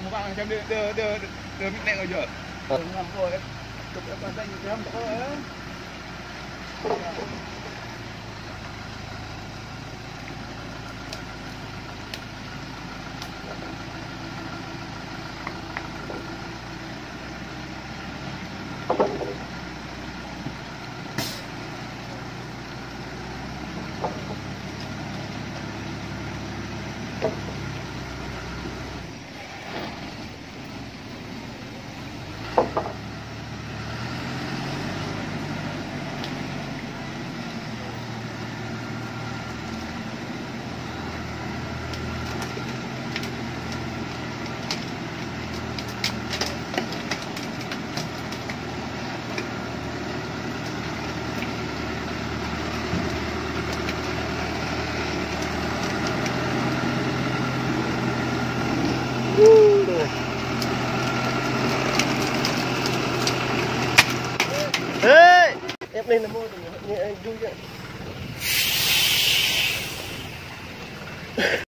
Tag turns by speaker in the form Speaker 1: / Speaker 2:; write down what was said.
Speaker 1: một bạn xem đưa đưa đưa đưa mẹ ở giờ. Ngầm rồi chụp em đây như thế không
Speaker 2: em này là vô thì anh vui vậy